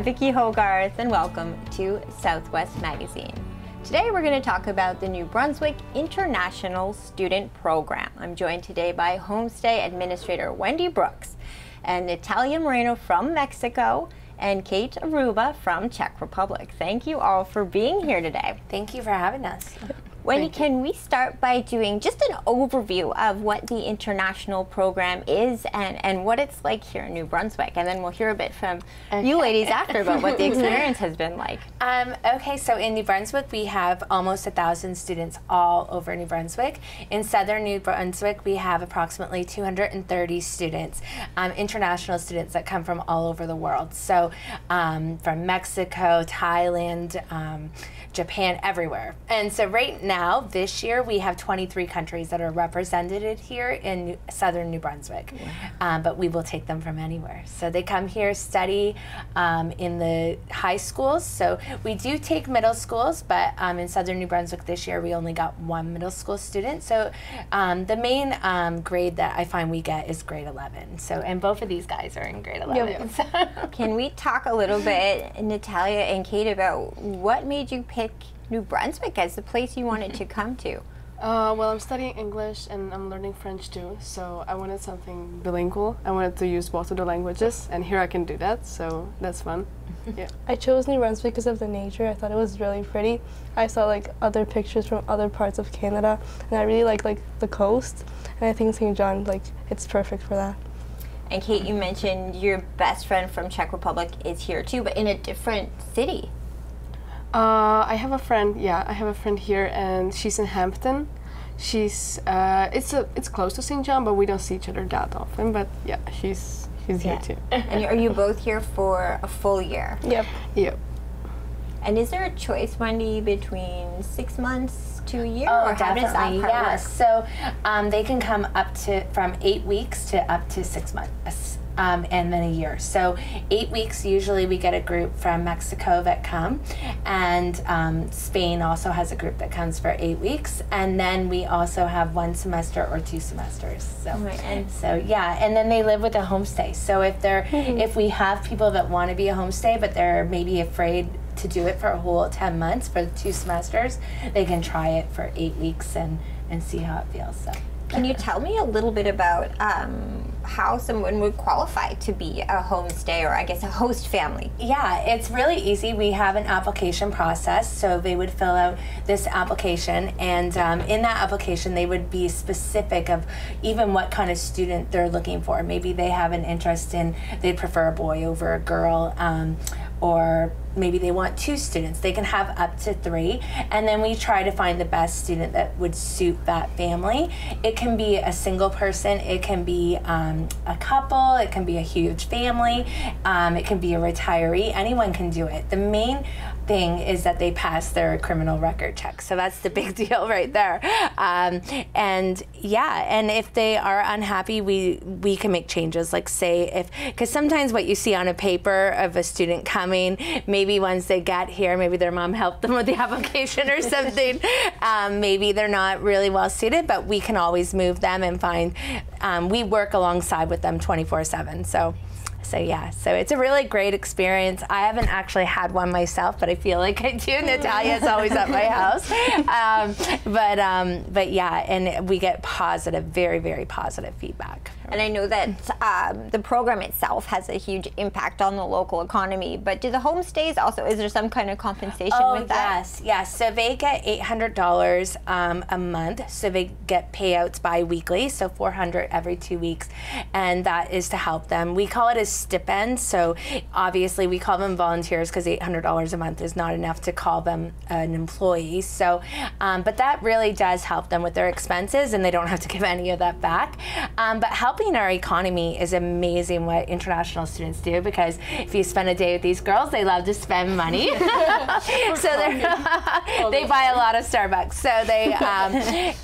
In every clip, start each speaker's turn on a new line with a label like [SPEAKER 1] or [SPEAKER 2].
[SPEAKER 1] I'm Vicki Hogarth and welcome to Southwest Magazine. Today we're going to talk about the New Brunswick International Student Program. I'm joined today by Homestay Administrator Wendy Brooks and Natalia Moreno from Mexico and Kate Hruba from Czech Republic. Thank you all for being here today.
[SPEAKER 2] Thank you for having us.
[SPEAKER 1] Wendy, can we start by doing just an overview of what the international program is and, and what it's like here in New Brunswick? And then we'll hear a bit from okay. you ladies after about what the experience has been like.
[SPEAKER 2] Um, okay, so in New Brunswick, we have almost a thousand students all over New Brunswick. In southern New Brunswick, we have approximately 230 students, um, international students that come from all over the world. So um, from Mexico, Thailand, um, Japan, everywhere. And so right now, this year, we have 23 countries that are represented here in southern New Brunswick. Wow. Um, but we will take them from anywhere. So they come here, study um, in the high schools. So we do take middle schools, but um, in southern New Brunswick this year, we only got one middle school student. So um, the main um, grade that I find we get is grade 11. So, and both of these guys are in grade 11.
[SPEAKER 1] Yep. Can we talk a little bit, Natalia and Kate, about what made you pick New Brunswick as the place you wanted to come to?
[SPEAKER 3] Uh, well, I'm studying English and I'm learning French too, so I wanted something bilingual. I wanted to use both of the languages, and here I can do that, so that's fun.
[SPEAKER 4] yeah. I chose New Brunswick because of the nature. I thought it was really pretty. I saw like other pictures from other parts of Canada, and I really like like the coast. And I think St. John, like, it's perfect for that.
[SPEAKER 1] And Kate, you mentioned your best friend from Czech Republic is here too, but in a different city.
[SPEAKER 3] Uh, I have a friend. Yeah, I have a friend here, and she's in Hampton. She's uh, it's a it's close to St. John, but we don't see each other that often. But yeah, she's she's yeah. here too.
[SPEAKER 1] and are you both here for a full year?
[SPEAKER 3] Yep. Yep.
[SPEAKER 1] And is there a choice, Wendy, between six months to a year,
[SPEAKER 2] oh, or how does that part yeah. work? So um, they can come up to from eight weeks to up to six months um, and then a year. So eight weeks usually we get a group from Mexico that come, and um, Spain also has a group that comes for eight weeks, and then we also have one semester or two semesters. So right. so yeah, and then they live with a homestay. So if they're mm-hmm. if we have people that want to be a homestay but they're maybe afraid to do it for a whole 10 months for two semesters, they can try it for eight weeks and, and see how it feels. So.
[SPEAKER 1] Can you tell me a little bit about um, how someone would qualify to be a homestay or I guess a host family?
[SPEAKER 2] Yeah, it's really easy. We have an application process, so they would fill out this application, and um, in that application, they would be specific of even what kind of student they're looking for. Maybe they have an interest in, they'd prefer a boy over a girl. Um, or maybe they want two students. They can have up to three, and then we try to find the best student that would suit that family. It can be a single person, it can be um, a couple, it can be a huge family, um, it can be a retiree. Anyone can do it. The main thing is that they pass their criminal record check. So that's the big deal right there. Um, and yeah, and if they are unhappy, we we can make changes. Like say if because sometimes what you see on a paper of a student coming, maybe once they get here, maybe their mom helped them with the application or something. um, maybe they're not really well suited, but we can always move them and find. Um, we work alongside with them 24/7. So. So yeah, so it's a really great experience. I haven't actually had one myself, but I feel like I do. Natalia's always at my house, um, but um, but yeah, and we get positive, very very positive feedback.
[SPEAKER 1] And I know that um, the program itself has a huge impact on the local economy. But do the homestays also? Is there some kind of compensation
[SPEAKER 2] oh,
[SPEAKER 1] with that?
[SPEAKER 2] Yes, yes. So they get eight hundred dollars um, a month. So they get payouts bi-weekly, so four hundred every two weeks, and that is to help them. We call it a stipend. So obviously we call them volunteers because $800 a month is not enough to call them an employee. So, um, but that really does help them with their expenses and they don't have to give any of that back. Um, but helping our economy is amazing what international students do because if you spend a day with these girls, they love to spend money. so they buy a lot of Starbucks. So they, um,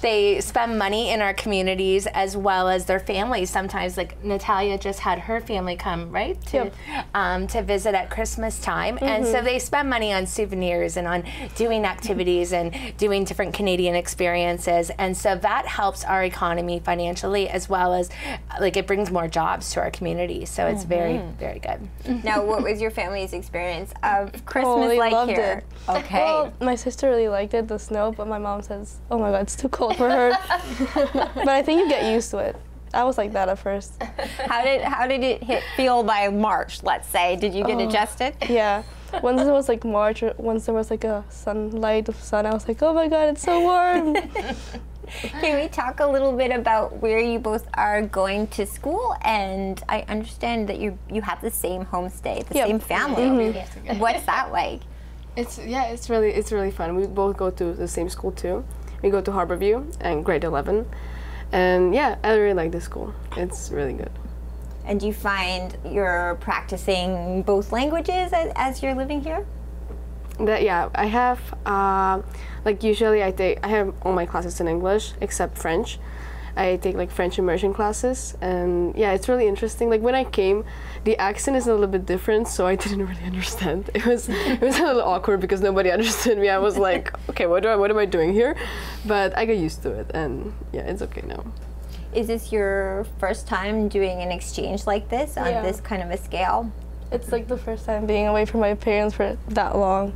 [SPEAKER 2] they spend money in our communities as well as their families. Sometimes like Natalia just had her family come right? To,
[SPEAKER 4] Yep.
[SPEAKER 2] um, to visit at Christmas time. And so they spend money on souvenirs and on doing activities and doing different Canadian experiences. And so that helps our economy financially as well as like it brings more jobs to our community. So it's very, mm-hmm. very good.
[SPEAKER 1] Now, what was your family's experience of Christmas
[SPEAKER 4] Oh,
[SPEAKER 1] like
[SPEAKER 4] loved
[SPEAKER 1] here?
[SPEAKER 4] it.
[SPEAKER 1] Okay.
[SPEAKER 4] Well, my sister really liked it, the snow, but my mom says, "Oh my God, it's too cold for her." but I think you get used to it. I was like that at first.
[SPEAKER 1] how did how did it hit, feel by March? Let's say, did you get
[SPEAKER 4] Oh.
[SPEAKER 1] adjusted?
[SPEAKER 4] Yeah. Once it was like March, or once there was like a sunlight of sun, I was like, "Oh my God, it's so warm."
[SPEAKER 1] Can we talk a little bit about where you both are going to school? And I understand that you you have the same homestay, the
[SPEAKER 4] Yep.
[SPEAKER 1] same family. Mm-hmm. What's that like?
[SPEAKER 3] It's yeah, it's really it's really fun. We both go to the same school too. We go to Harborview and grade 11. And yeah, I really like this school. It's really good.
[SPEAKER 1] And do you find you're practicing both languages as, as you're living here?
[SPEAKER 3] That yeah, I have uh, like usually I take I have all my classes in English except French. I take like French immersion classes, and yeah, it's really interesting. Like when I came, the accent is a little bit different, so I didn't really understand. It was it was a little awkward because nobody understood me. I was like, okay, what do I what am I doing here? But I got used to it, and yeah, it's okay now.
[SPEAKER 1] Is this your first time doing an exchange like this on
[SPEAKER 4] Yeah.
[SPEAKER 1] this kind of a scale?
[SPEAKER 4] It's like the first time being away from my parents for that long,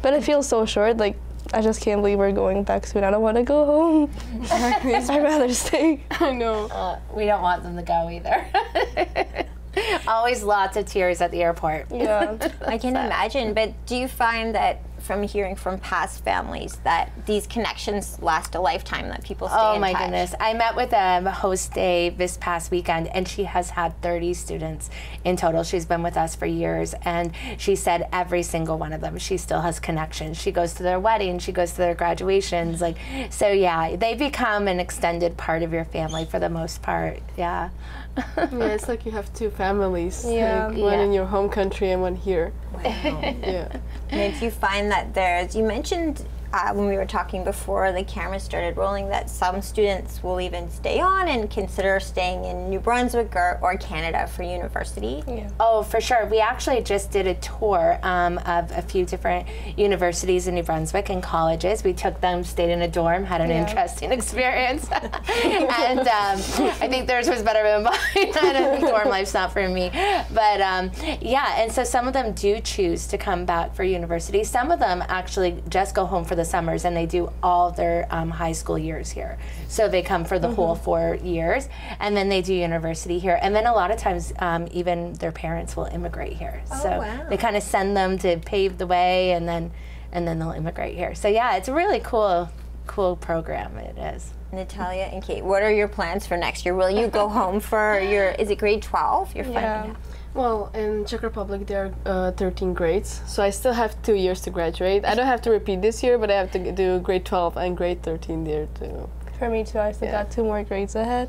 [SPEAKER 4] but it feels so short. Like I just can't believe we're going back soon. I don't want to go home. I'd rather stay.
[SPEAKER 3] I know.
[SPEAKER 2] Uh, we don't want them to go either. Always lots of tears at the airport.
[SPEAKER 4] Yeah.
[SPEAKER 1] I can imagine, but do you find that from hearing from past families that these connections last a lifetime, that people stay
[SPEAKER 2] Oh my
[SPEAKER 1] touch?
[SPEAKER 2] goodness. I met with a host day this past weekend and she has had 30 students in total. She's been with us for years and she said every single one of them she still has connections. She goes to their weddings, she goes to their graduations like so yeah, they become an extended part of your family for the most part. Yeah.
[SPEAKER 3] Yeah, it's like you have two families.
[SPEAKER 4] Yeah.
[SPEAKER 3] Like one
[SPEAKER 2] Yeah.
[SPEAKER 3] in your home country and one here. Yeah.
[SPEAKER 1] And if you find that there's, you mentioned uh, when we were talking before the camera started rolling that some students will even stay on and consider staying in New Brunswick or, or Canada for university.
[SPEAKER 4] yeah.
[SPEAKER 2] Oh, for sure. We actually just did a tour um, of a few different universities in New Brunswick and colleges. We took them, stayed in a dorm, had an
[SPEAKER 4] Yeah.
[SPEAKER 2] interesting experience, and um, I think theirs was better than mine. I don't think dorm life's not for me, but um, yeah. And so some of them do choose to come back for university. Some of them actually just go home for the summers and they do all their um, high school years here. So they come for the whole four years, and then they do university here. And then a lot of times, um, even their parents will immigrate here. so
[SPEAKER 1] wow.
[SPEAKER 2] they kind of send them to pave the way, and then and then they'll immigrate here. So yeah, it's a really cool, cool program. It is.
[SPEAKER 1] Natalia and Kate, what are your plans for next year? Will you go home for your, is it grade 12? Your
[SPEAKER 4] Yeah.
[SPEAKER 1] final?
[SPEAKER 3] Well, in Czech Republic there are uh, 13 grades, so I still have two years to graduate. I don't have to repeat this year, but I have to do grade 12 and grade 13 there too.
[SPEAKER 4] For me too, I still
[SPEAKER 3] Yeah.
[SPEAKER 4] got two more grades ahead.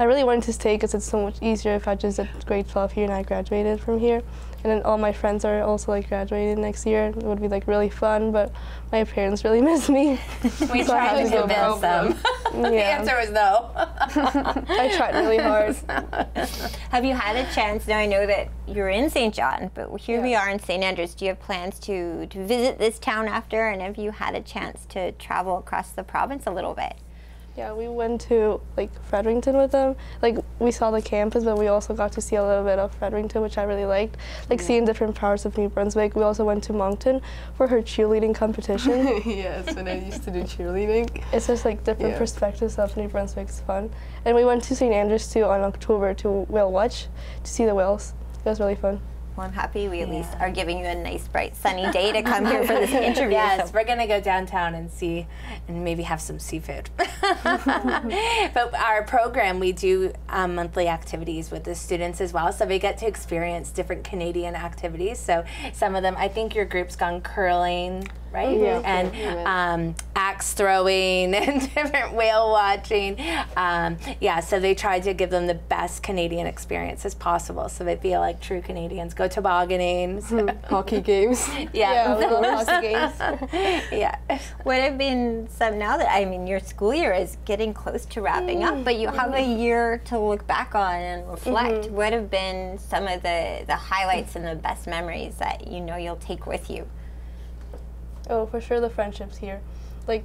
[SPEAKER 4] I really wanted to stay because it's so much easier if I just did grade 12 here and I graduated from here. And then all my friends are also like graduating next year. It would be like really fun, but my parents really miss me.
[SPEAKER 2] We
[SPEAKER 4] So I have
[SPEAKER 2] tried to
[SPEAKER 4] to go
[SPEAKER 2] convince them. the answer was no.
[SPEAKER 4] I tried really hard.
[SPEAKER 1] Have you had a chance? Now I know that you're in St. John, but here we are in St. Andrews. Do you have plans to, to visit this town after? And have you had a chance to travel across the province a little bit?
[SPEAKER 4] Yeah, we went to like Fredericton with them. Like we saw the campus, but we also got to see a little bit of Fredericton, which I really liked. Like seeing different parts of New Brunswick. We also went to Moncton for her cheerleading competition.
[SPEAKER 3] yes, when I used to do cheerleading.
[SPEAKER 4] it's just like different
[SPEAKER 3] Yeah.
[SPEAKER 4] perspectives of New Brunswick's fun. And we went to St. Andrews too on October to Whale Watch to see the whales. It was really fun.
[SPEAKER 1] Well, I'm happy we at least are giving you a nice, bright, sunny day to come here for this interview.
[SPEAKER 2] Yes,
[SPEAKER 1] So-
[SPEAKER 2] we're gonna go downtown and see, and maybe have some seafood. but our program, we do um, monthly activities with the students as well, so they get to experience different Canadian activities. So some of them, I think your group's gone curling. Right?
[SPEAKER 3] Yeah.
[SPEAKER 2] And um, axe throwing and different whale watching. Um, yeah, so they tried to give them the best Canadian experience as possible so they feel like true Canadians. Go tobogganing. So,
[SPEAKER 3] Hockey games.
[SPEAKER 2] yeah.
[SPEAKER 4] we love hockey games.
[SPEAKER 2] yeah.
[SPEAKER 1] What have been some now that I mean your school year is getting close to wrapping up, but you have a year to look back on and reflect. What have been some of the the highlights and the best memories that you know you'll take with you?
[SPEAKER 4] Oh, for sure, the friendships here. Like,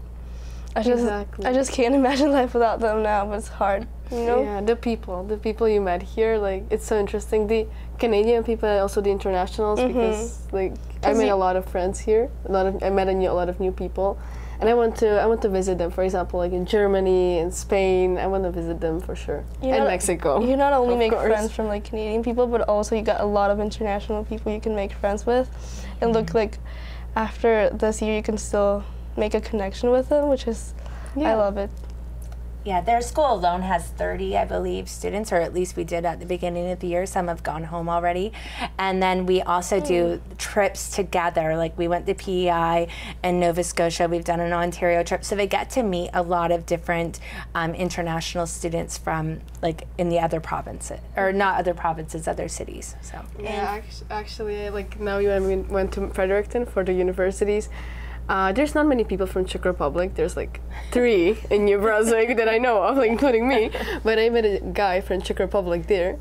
[SPEAKER 4] I just,
[SPEAKER 3] Exactly.
[SPEAKER 4] I just can't imagine life without them now. But it's hard, you know.
[SPEAKER 3] Yeah, the people, the people you met here, like it's so interesting. The Canadian people, and also the internationals, mm-hmm. because like I made a lot of friends here. A lot of I met a, new, a lot of new people, and I want to I want to visit them. For example, like in Germany and Spain, I want to visit them for sure,
[SPEAKER 4] You
[SPEAKER 3] and Mexico.
[SPEAKER 4] You not only make
[SPEAKER 3] course.
[SPEAKER 4] friends from like Canadian people, but also you got a lot of international people you can make friends with, and look like after this year you can still make a connection with them, which is I love it.
[SPEAKER 2] Yeah, their school alone has 30, I believe, students, or at least we did at the beginning of the year. Some have gone home already. And then we also do trips together. Like we went to PEI and Nova Scotia. We've done an Ontario trip. So they get to meet a lot of different um, international students from like in the other provinces, or not other provinces, other cities. So.
[SPEAKER 3] Yeah, actually, like now we went to Fredericton for the universities, uh, there's not many people from Czech Republic. There's like three in New Brunswick that I know of, like, including me. But I met a guy from Czech Republic there.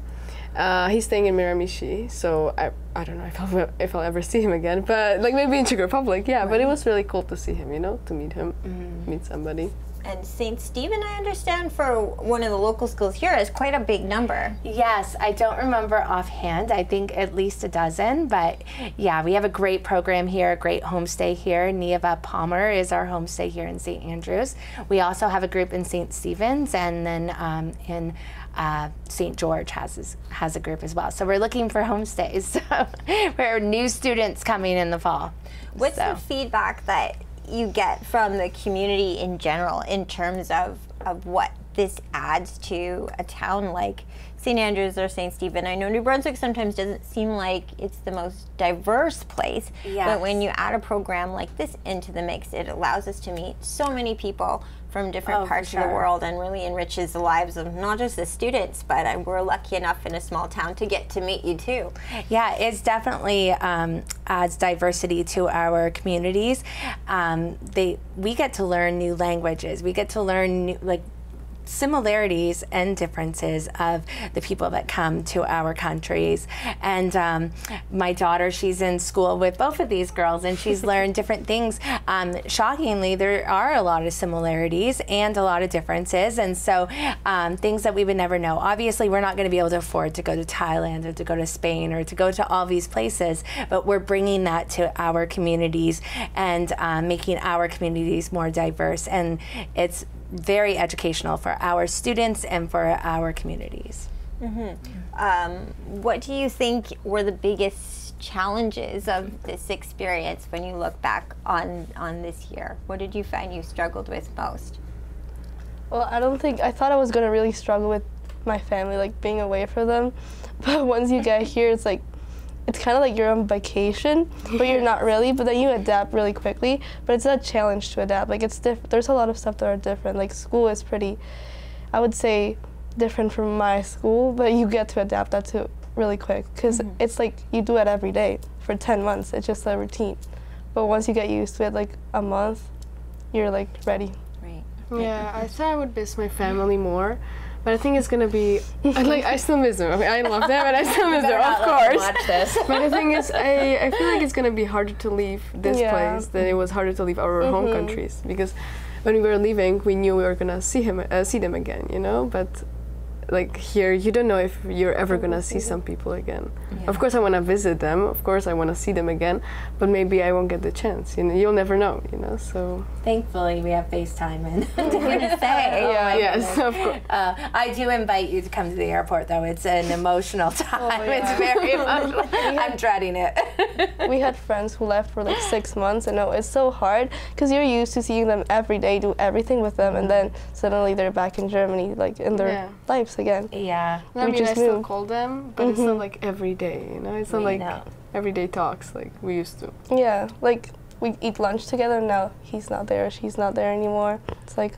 [SPEAKER 3] Uh, he's staying in Miramichi, so I, I don't know if I'll, if I'll ever see him again. But like maybe in Czech Republic, yeah. But it was really cool to see him, you know, to meet him, meet somebody.
[SPEAKER 1] And St. Stephen, I understand, for one of the local schools here, is quite a big number.
[SPEAKER 2] Yes, I don't remember offhand. I think at least a dozen, but yeah, we have a great program here, a great homestay here. Neva Palmer is our homestay here in St. Andrews. We also have a group in St. Stephen's, and then um, in uh, St. George has has a group as well. So we're looking for homestays so for new students coming in the fall.
[SPEAKER 1] What's
[SPEAKER 2] So.
[SPEAKER 1] the feedback that you get from the community in general in terms of, of what this adds to a town. Like St. Andrews or St. Stephen? I know New Brunswick sometimes doesn't seem like it's the most diverse place, but when you add a program like this into the mix, it allows us to meet so many people from different
[SPEAKER 2] Oh,
[SPEAKER 1] parts of the world and really enriches the lives of not just the students, but uh, we're lucky enough in a small town to get to meet you too.
[SPEAKER 2] Yeah, it's definitely um, adds diversity to our communities. Um, they we get to learn new languages. We get to learn new, like similarities and differences of the people that come to our countries. And um, my daughter, she's in school with both of these girls, and she's learned different things. Um, shockingly, there are a lot of similarities and a lot of differences, and so um, things that we would never know. Obviously, we're not going to be able to afford to go to Thailand or to go to Spain or to go to all these places, but we're bringing that to our communities and um, making our communities more diverse, and it's very educational for our students and for our communities.
[SPEAKER 1] Um, what do you think were the biggest challenges of this experience when you look back on on this year? What did you find you struggled with most?
[SPEAKER 4] Well, I don't think I thought I was gonna really struggle with my family, like being away from them. But once you get here, it's like it's kind of like you're on vacation, but you're not really. But then you adapt really quickly. But it's a challenge to adapt. Like it's diff- There's a lot of stuff that are different. Like school is pretty, I would say, different from my school. But you get to adapt that to really quick because mm-hmm. it's like you do it every day for 10 months. It's just a routine. But once you get used to it, like a month, you're like ready.
[SPEAKER 1] Right.
[SPEAKER 3] Yeah, I thought I would miss my family more, but I think it's gonna be I like I still miss them. I, mean, I love them, and I still miss them, of course.
[SPEAKER 2] Watch this.
[SPEAKER 3] But the thing is, I, I feel like it's gonna be harder to leave this
[SPEAKER 4] Yeah.
[SPEAKER 3] place than it was harder to leave our home countries because when we were leaving, we knew we were gonna see him, uh, see them again, you know. But like here, you don't know if you're ever gonna see some people again. Of course, I wanna visit them. Of course, I wanna see them again. But maybe I won't get the chance. You know, you'll never know. You know, so
[SPEAKER 2] Thankfully, we have FaceTime and
[SPEAKER 1] to say.
[SPEAKER 4] Yeah.
[SPEAKER 3] yes, of course.
[SPEAKER 2] Uh, I do invite you to come to the airport, though. It's an emotional time.
[SPEAKER 4] yeah.
[SPEAKER 2] It's very emotional. I'm dreading it.
[SPEAKER 4] we had friends who left for like six months and it's so hard because you're used to seeing them every day do everything with them and then suddenly they're back in germany like in their
[SPEAKER 3] Yeah.
[SPEAKER 4] lives again
[SPEAKER 2] yeah.
[SPEAKER 3] I
[SPEAKER 4] We
[SPEAKER 3] mean, I
[SPEAKER 4] just
[SPEAKER 3] still
[SPEAKER 4] moved.
[SPEAKER 3] call them, but it's not mm-hmm. like every day. You know, it's not
[SPEAKER 2] We
[SPEAKER 3] like
[SPEAKER 2] know.
[SPEAKER 3] everyday talks like we used to.
[SPEAKER 4] yeah like we eat lunch together. Now he's not there. She's not there anymore. It's like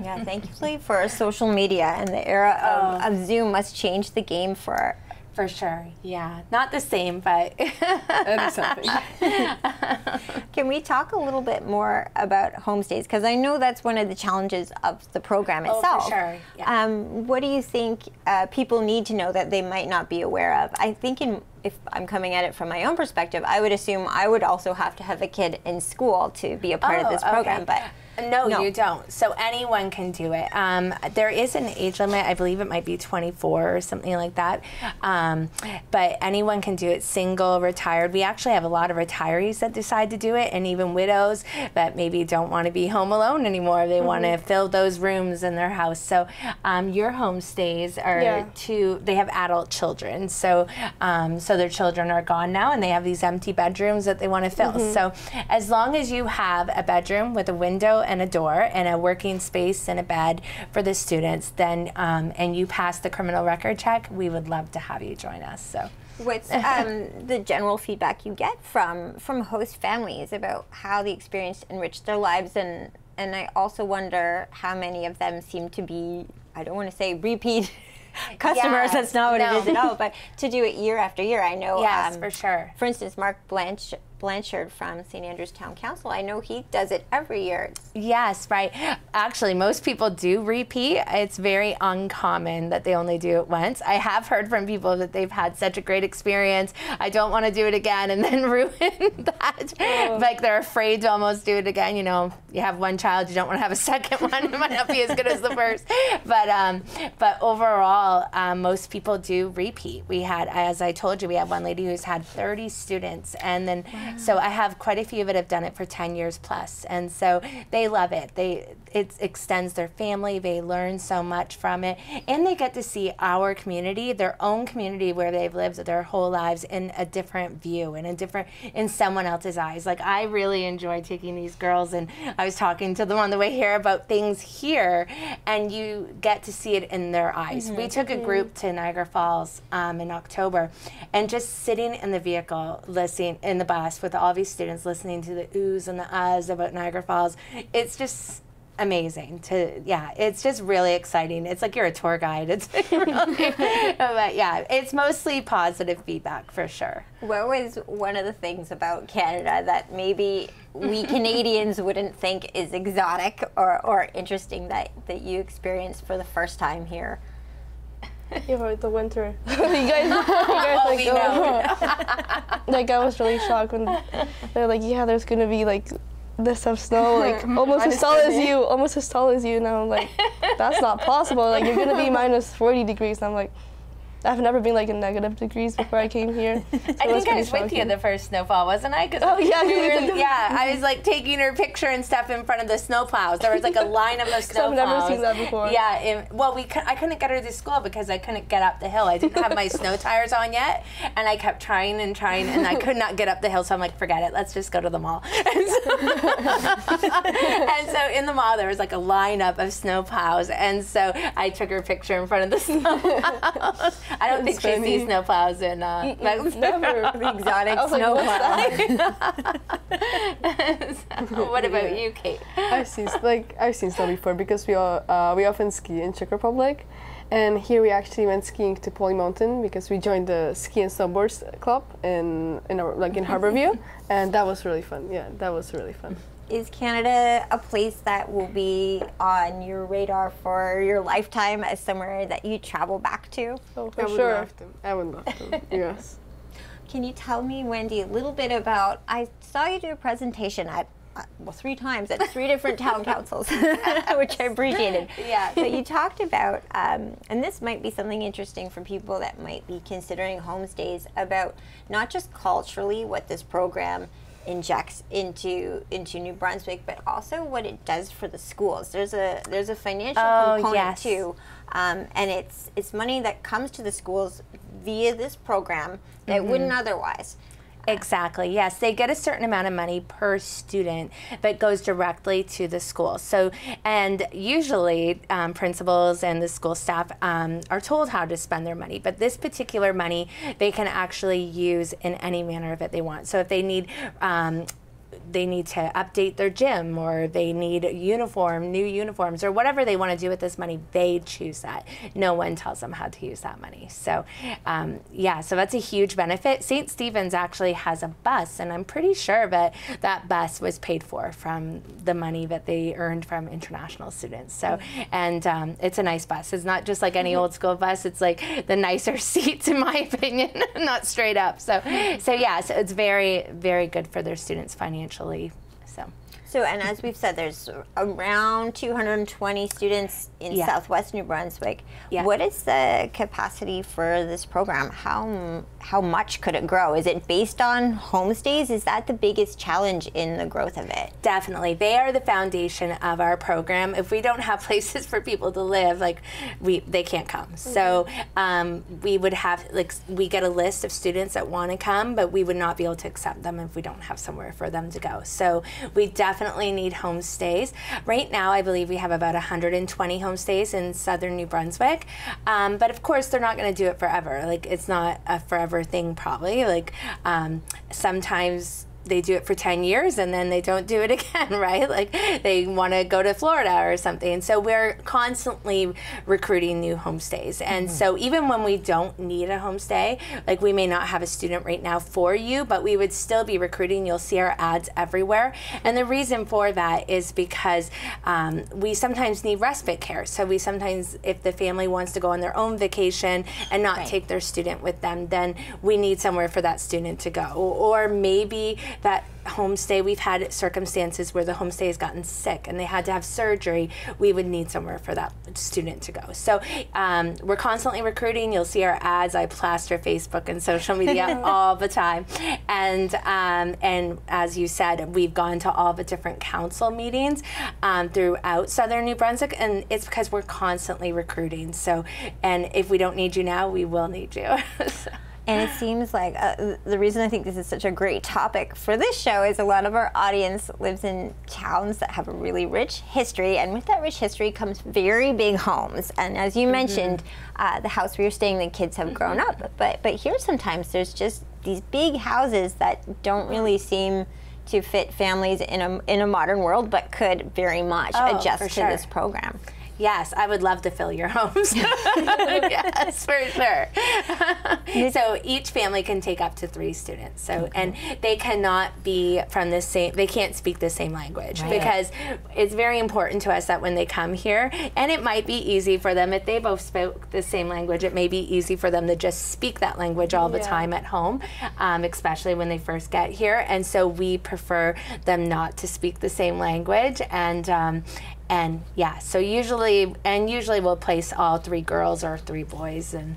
[SPEAKER 1] Yeah, thankfully for social media and the era of, oh. of Zoom must change the game for
[SPEAKER 2] For sure. Yeah. Not the same, but
[SPEAKER 3] That is something.
[SPEAKER 1] Can we talk a little bit more about homestays? Because I know that's one of the challenges of the program itself.
[SPEAKER 2] Oh, for
[SPEAKER 1] itself.
[SPEAKER 2] sure, yeah.
[SPEAKER 1] Um, what do you think uh, people need to know that they might not be aware of? I think in if I'm coming at it from my own perspective, I would assume I would also have to have a kid in school to be a part of
[SPEAKER 2] Oh,
[SPEAKER 1] this program.
[SPEAKER 2] okay.
[SPEAKER 1] But
[SPEAKER 2] No,
[SPEAKER 1] No.
[SPEAKER 2] you don't. So anyone can do it. Um, there is an age limit. I believe it might be 24 or something like that. Um, but anyone can do it. Single, retired. We actually have a lot of retirees that decide to do it, and even widows that maybe don't want to be home alone anymore. They want to fill those rooms in their house. So um, your homestays are
[SPEAKER 4] Yeah.
[SPEAKER 2] to. They have adult children. So um, so their children are gone now, and they have these empty bedrooms that they want to fill. So as long as you have a bedroom with a window and a door and a working space and a bed for the students, then um, and you pass the criminal record check, we would love to have you join us. So.
[SPEAKER 1] what's um, the general feedback you get from from host families about how the experience enriched their lives and and I also wonder how many of them seem to be I don't want to say repeat customers
[SPEAKER 2] Yes,
[SPEAKER 1] that's not what
[SPEAKER 2] no.
[SPEAKER 1] it is at all but to do it year after year I know
[SPEAKER 2] Yes,
[SPEAKER 1] um,
[SPEAKER 2] for sure.
[SPEAKER 1] for instance Mark Blanch Blanchard from St Andrews Town Council I know he does it every year
[SPEAKER 2] Yes, right. Actually, most people do repeat. It's very uncommon that they only do it once. I have heard from people that they've had such a great experience. I don't want to do it again and then ruin that. Like they're afraid to almost do it again. You know, you have one child, you don't want to have a second one. It might not be as good as the first. But um, but overall, um, most people do repeat. We had, as I told you, we had one lady who's had 30 students, and then so I have quite a few that have done it for 10 years plus, and so they love it. They it extends their family. They learn so much from it, and they get to see our community, their own community where they've lived their whole lives in a different view, in a different in someone else's eyes. Like I really enjoy taking these girls, and I was talking to them on the way here about things here, and you get to see it in their eyes. We took a group to Niagara Falls um, in October, and just sitting in the vehicle, listening in the bus with all these students, listening to the oohs and the ahs about Niagara Falls. It's just amazing to yeah it's just really exciting it's like you're a tour guide it's really, but yeah it's mostly positive feedback for sure
[SPEAKER 1] What was one of the things about Canada that maybe we Canadians wouldn't think is exotic or, or interesting that, that you experienced for the first time here?
[SPEAKER 4] yeah, for the winter. you guys, you guys like,
[SPEAKER 2] we
[SPEAKER 4] oh.
[SPEAKER 2] know.
[SPEAKER 4] like I was really shocked when they're like, yeah, there's gonna be like this of snow, like almost as tall as you, almost as tall as you. And I'm like, that's not possible. Like you're gonna be minus 40 degrees. And I'm like, I've never been like in negative degrees before I came here. So
[SPEAKER 2] I think I was with you
[SPEAKER 4] shocking.
[SPEAKER 2] the first snowfall, wasn't I? 'Cause
[SPEAKER 4] Oh, yeah,
[SPEAKER 2] we were- yeah. I was like taking her picture and stuff in front of the snowplows. There was like a line of the snowplows.
[SPEAKER 4] I've never seen that before.
[SPEAKER 2] Yeah. It, well, we I couldn't get her to school because I couldn't get up the hill. I didn't have my snow tires on yet, and I kept trying and trying, and I could not get up the hill. So I'm like, forget it. Let's just go to the mall. And so, and so in the mall there was like a lineup of snowplows, and so I took her picture in front of the snowplows. I don't think she
[SPEAKER 3] funny.
[SPEAKER 2] sees snowplows in uh, Mexico.
[SPEAKER 4] Never.
[SPEAKER 1] The exotic
[SPEAKER 4] like,
[SPEAKER 1] snowplow.
[SPEAKER 2] So, what about you, Kate?
[SPEAKER 3] I've seen like I've seen snow before because we all, uh, we often ski in Czech Republic, and here we actually went skiing to Poley Mountain because we joined the ski and snowboards club in in our, like in Harborview, and that was really fun. Yeah, that was really fun.
[SPEAKER 1] Is Canada a place that will be on your radar for your lifetime as somewhere that you travel back to?
[SPEAKER 4] Oh,
[SPEAKER 3] I
[SPEAKER 4] for
[SPEAKER 3] would
[SPEAKER 4] sure.
[SPEAKER 3] love to. I would love to. yes.
[SPEAKER 1] Can you tell me, Wendy, a little bit about? I saw you do a presentation at, uh, well, three times at three different town councils, which I appreciated.
[SPEAKER 2] Yeah.
[SPEAKER 1] But you talked about, um, and this might be something interesting for people that might be considering homestays about not just culturally what this program injects into into New Brunswick, but also what it does for the schools. There's a there's a financial
[SPEAKER 2] Oh,
[SPEAKER 1] component
[SPEAKER 2] yes.
[SPEAKER 1] too, um, and it's it's money that comes to the schools via this program that wouldn't otherwise.
[SPEAKER 2] Exactly. Yes, they get a certain amount of money per student that goes directly to the school. So, and usually um, principals and the school staff um, are told how to spend their money. But this particular money, they can actually use in any manner that they want. So, if they need um, they need to update their gym or they need a uniform, new uniforms, or whatever they want to do with this money, they choose that. No one tells them how to use that money. So, um, yeah, so that's a huge benefit. St. Stephen's actually has a bus, and I'm pretty sure that that bus was paid for from the money that they earned from international students. So, and um, it's a nice bus. It's not just like any old school bus. It's like the nicer seats, in my opinion, not straight up. So, so yeah, so it's very, very good for their students financially. So.
[SPEAKER 1] So, and as we've said, there's around 220 students in
[SPEAKER 2] Yeah.
[SPEAKER 1] Southwest New Brunswick.
[SPEAKER 2] Yeah.
[SPEAKER 1] What is the capacity for this program? How how much could it grow? Is it based on homestays? Is that the biggest challenge in the growth of it?
[SPEAKER 2] Definitely. They are the foundation of our program. If we don't have places for people to live, like we they can't come. So um, we would have like we get a list of students that want to come, but we would not be able to accept them if we don't have somewhere for them to go. So we definitely need homestays. Right now, I believe we have about 120 homestays in southern New Brunswick. Um, but of course, they're not going to do it forever. Like it's not a forever thing, probably. Like um, sometimes they do it for 10 years and then they don't do it again, right? Like they want to go to Florida or something. So we're constantly recruiting new homestays. And so even when we don't need a homestay, like we may not have a student right now for you, but we would still be recruiting. You'll see our ads everywhere. And the reason for that is because um, we sometimes need respite care. So we sometimes, if the family wants to go on their own vacation and not
[SPEAKER 1] Right.
[SPEAKER 2] take their student with them, then we need somewhere for that student to go. Or maybe that homestay, we've had circumstances where the homestay has gotten sick and they had to have surgery. We would need somewhere for that student to go. So um, we're constantly recruiting. You'll see our ads. I plaster Facebook and social media all the time. And um, and as you said, we've gone to all the different council meetings um, throughout Southern New Brunswick, and it's because we're constantly recruiting. So, and if we don't need you now, we will need you. So-
[SPEAKER 1] And it seems like uh, the reason I think this is such a great topic for this show is a lot of our audience lives in towns that have a really rich history, and with that rich history comes very big homes. And as you mentioned, uh, the house where you're staying, the kids have grown up. But but here sometimes there's just these big houses that don't really seem to fit families in a in a modern world, but could very much
[SPEAKER 2] Oh,
[SPEAKER 1] adjust to
[SPEAKER 2] sure.
[SPEAKER 1] this program.
[SPEAKER 2] Yes, I would love to fill your homes. yes, for sure. so each family can take up to three students. So and they cannot be from the same. They can't speak the same language
[SPEAKER 1] Right.
[SPEAKER 2] because it's very important to us that when they come here, and it might be easy for them if they both spoke the same language. It may be easy for them to just speak that language all the
[SPEAKER 4] Yeah.
[SPEAKER 2] time at home, um, especially when they first get here. And so we prefer them not to speak the same language and. Um, and yeah, so usually, and usually we'll place all three girls or three boys, and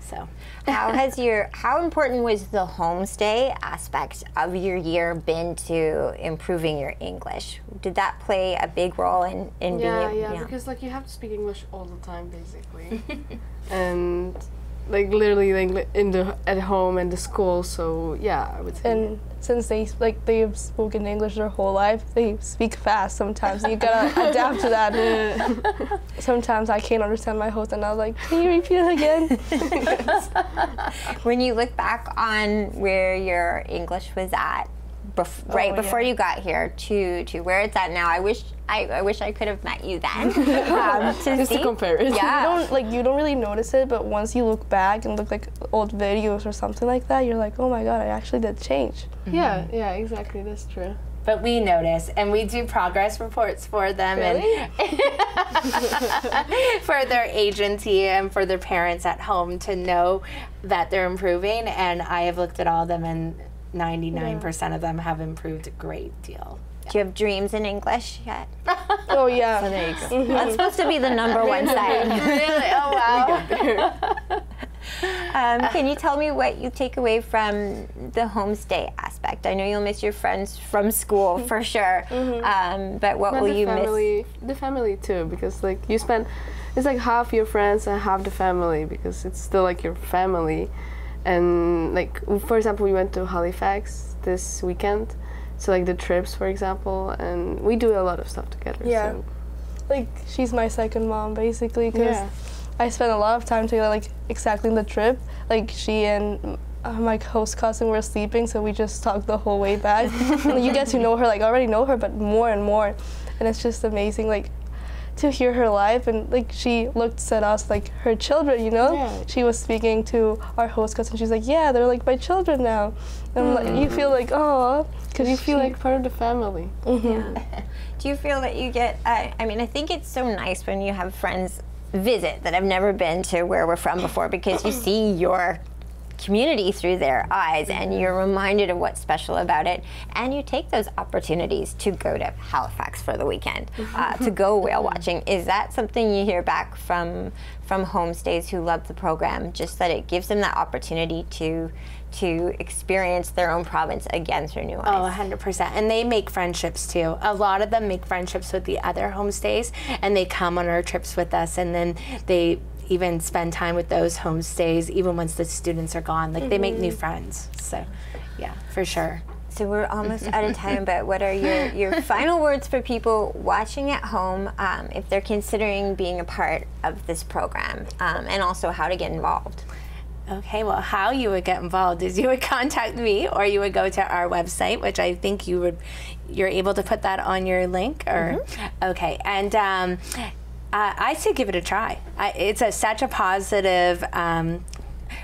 [SPEAKER 2] so.
[SPEAKER 1] how has your how important was the homestay aspect of your year been to improving your English? Did that play a big role in in
[SPEAKER 3] Yeah,
[SPEAKER 1] being
[SPEAKER 3] yeah, because like you have to speak English all the time basically, and like literally like in the at home and the school. So yeah, I would say.
[SPEAKER 4] And since they like they've spoken English their whole life, they speak fast sometimes. You gotta adapt to that. sometimes I can't understand my host, and I was like, "Can you repeat it again?"
[SPEAKER 1] when you look back on where your English was at bef- right
[SPEAKER 4] Oh,
[SPEAKER 1] before
[SPEAKER 4] yeah.
[SPEAKER 1] you got here to to where it's at now, I wish I, I wish I could have met you then um, to
[SPEAKER 3] Just
[SPEAKER 1] see.
[SPEAKER 3] to compare it.
[SPEAKER 1] Yeah.
[SPEAKER 4] you don't like you don't really notice it, but once you look back and look like old videos or something like that, you're like, "Oh my god, I actually did change."
[SPEAKER 3] Yeah, yeah, exactly. That's true.
[SPEAKER 2] But we notice, and we do progress reports for them, and for their agency and for their parents at home to know that they're improving. And I have looked at all of them, and 99% of them have improved a great deal.
[SPEAKER 1] Do you have dreams in English yet?
[SPEAKER 4] Oh yeah.
[SPEAKER 1] There you go. That's supposed to be the number one side.
[SPEAKER 2] really? Oh wow!
[SPEAKER 1] Um, can you tell me what you take away from the homestay aspect? I know you'll miss your friends from school for sure, um, but what
[SPEAKER 3] But
[SPEAKER 1] will
[SPEAKER 3] the
[SPEAKER 1] you miss?
[SPEAKER 3] family, the family too, because like you spend, it's like half your friends and half the family because it's still like your family, and like for example, we went to Halifax this weekend, so like the trips, for example, and we do a lot of stuff together.
[SPEAKER 4] Yeah.
[SPEAKER 3] So.
[SPEAKER 4] like she's my second mom basically because
[SPEAKER 3] Yeah.
[SPEAKER 4] I spent a lot of time together like exactly in the trip like she and uh, my host cousin were sleeping, so we just talked the whole way back. and you get to know her, like already know her, but more and more, and it's just amazing, like to hear her live and like she looked at us like her children, you know.
[SPEAKER 3] Yeah.
[SPEAKER 4] She was speaking to our host cousin. She's like, "Yeah, they're like my children now." And like, you feel like, oh,
[SPEAKER 3] Because you feel like part of the family. Yeah.
[SPEAKER 1] Do you feel that you get? Uh, I mean, I think it's so nice when you have friends visit that have never been to where we're from before because you see your community through their eyes and you're reminded of what's special about it and you take those opportunities to go to halifax for the weekend uh, to go whale watching is that something you hear back from from homestays who love the program just that it gives them that opportunity to to experience their own province again through new eyes.
[SPEAKER 2] Oh, 100%. And they make friendships too. A lot of them make friendships with the other homestays and they come on our trips with us and then they even spend time with those homestays even once the students are gone. Like they make new friends. So, yeah, for sure.
[SPEAKER 1] So we're almost out of time, but what are your, your final words for people watching at home um, if they're considering being a part of this program um, and also how to get involved?
[SPEAKER 2] Okay, well, how you would get involved is you would contact me or you would go to our website, which I think you would, you're able to put that on your link or, okay. And um, I, I say give it a try. I, it's a, such a positive um,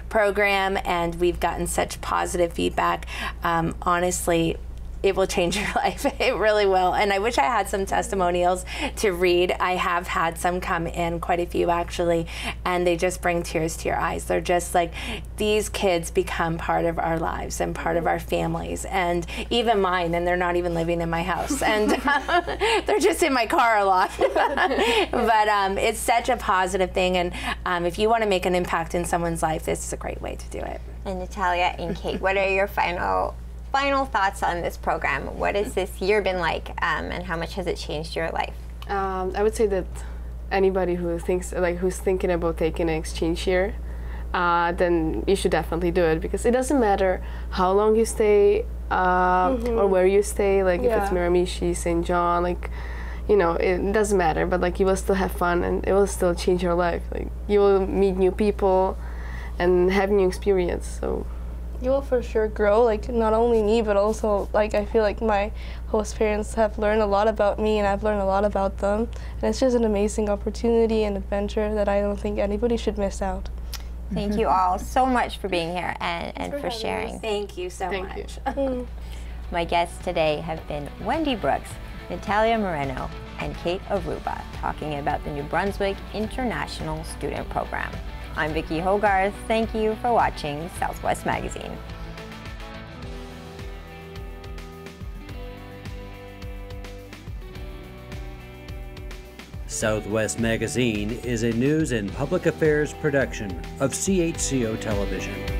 [SPEAKER 2] program and we've gotten such positive feedback. Um, honestly, it will change your life. It really will. And I wish I had some testimonials to read. I have had some come in, quite a few actually, and they just bring tears to your eyes. They're just like, these kids become part of our lives and part of our families, and even mine, and they're not even living in my house. And they're just in my car a lot. but um, it's such a positive thing. And um, if you want to make an impact in someone's life, this is a great way to do it.
[SPEAKER 1] And Natalia and Kate, what are your final final thoughts on this program? What has this year been like, um, and how much has it changed your life?
[SPEAKER 3] Um, I would say that anybody who thinks like who's thinking about taking an exchange year, uh, then you should definitely do it because it doesn't matter how long you stay uh, or where you stay. Like if it's Miramichi, St. John, like you know, it doesn't matter. But like you will still have fun and it will still change your life. Like you will meet new people and have new experience. So
[SPEAKER 4] you will for sure grow like not only me but also like i feel like my host parents have learned a lot about me and i've learned a lot about them and it's just an amazing opportunity and adventure that i don't think anybody should miss out
[SPEAKER 1] Thank you all so much for being here and, and for, sharing.
[SPEAKER 2] Thank you so
[SPEAKER 3] Thank you.
[SPEAKER 2] much. Mm.
[SPEAKER 1] My guests today have been Wendy Brooks, Natalia Moreno, and Kate Hruba talking about the New Brunswick International Student Program. I'm Vicki Hogarth. Thank you for watching Southwest Magazine.
[SPEAKER 5] Southwest Magazine is a news and public affairs production of CHCO Television.